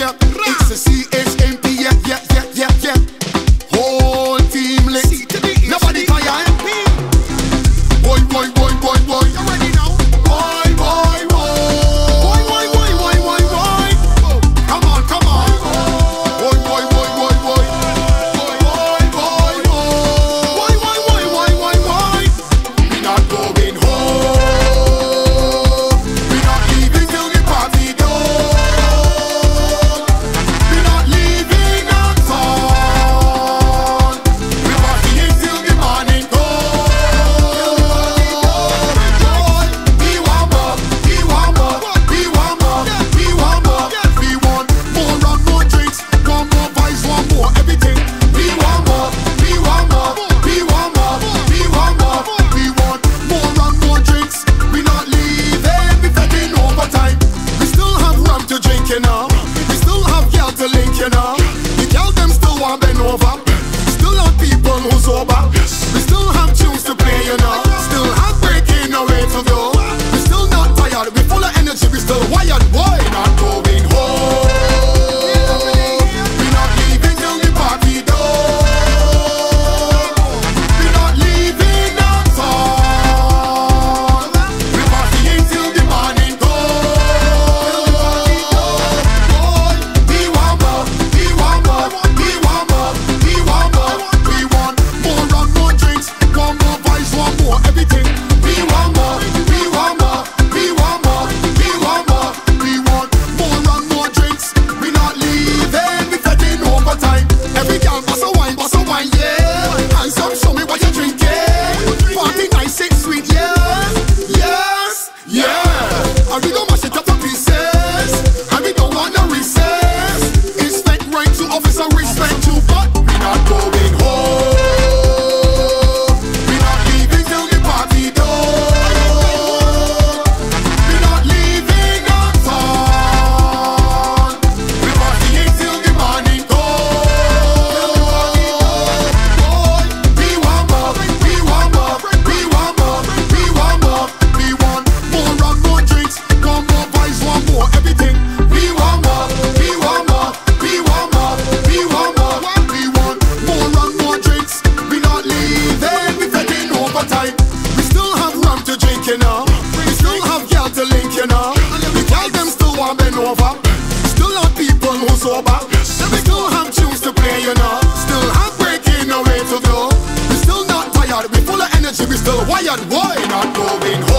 yeah. It's a over can't bend over. Still have people who sober. And we still have tunes to play, you know. Still have breaking away to go. We still not tired, we full of energy, we still wired. Why not going home?